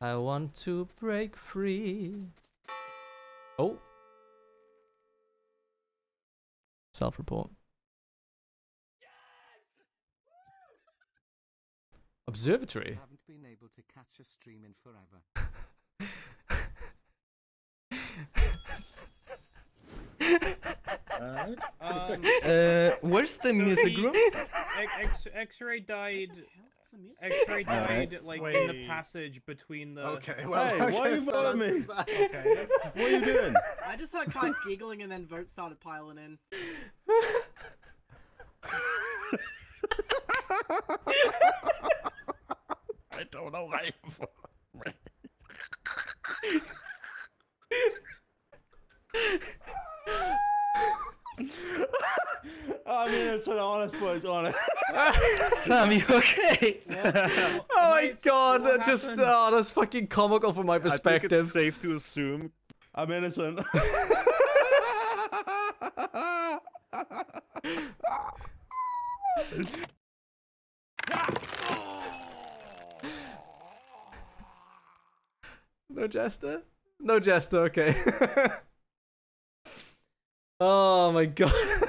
I want to break free. Oh. Self report. Yes! Observatory. Haven't been able to catch a stream in forever. Alright. Um, Uh, where's the So music the- room? X, X-ray died. Hell's the music? X-ray Alright. died like in the passage between the. Okay, well, Hey, I why you guess that me? Okay. What are you doing? I just heard Kai giggling and then votes started piling in. I don't know why. I mean, it's an honest boys, honest. Sam, you okay? Oh my Mate, god, what that just oh, that's fucking comical from my I think perspective. it's safe to assume. I'm innocent. No jester? No jester, okay. Oh. Oh my god.